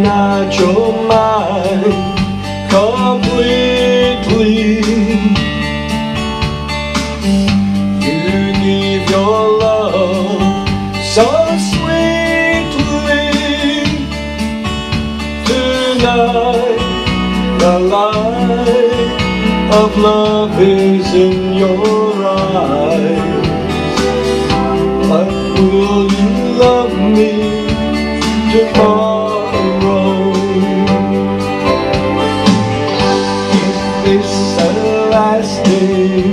not your mind completely. You give your love so sweetly. Tonight, the light of love is in your eyes. But will you love me tomorrow? you.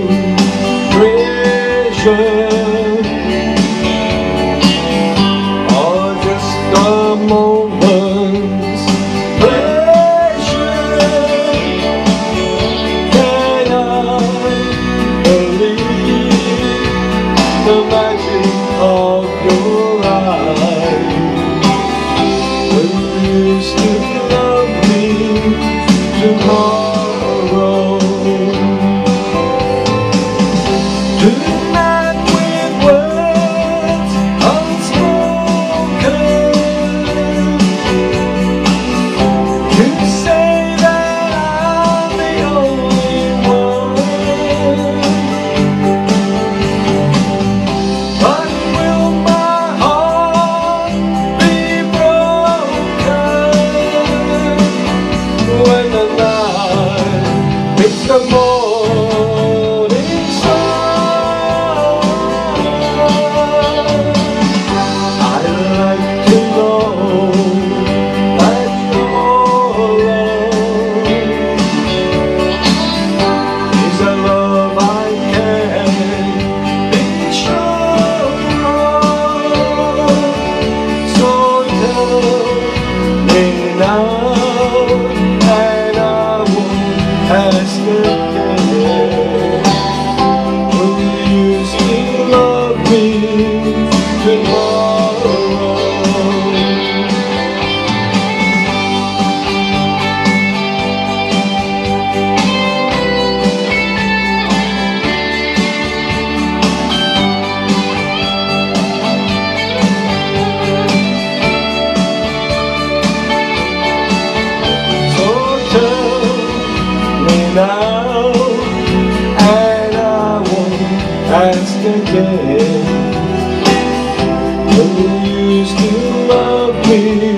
yesterday When you used to love me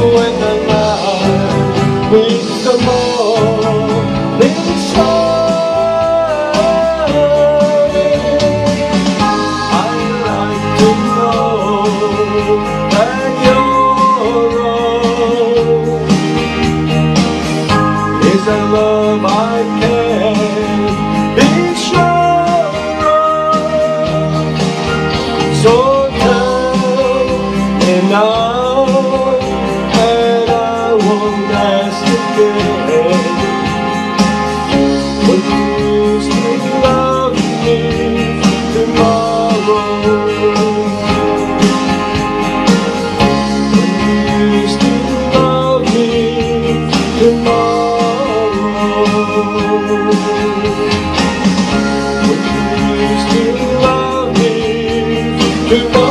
when the light meets the morning shine. I like to know that is a love I can. que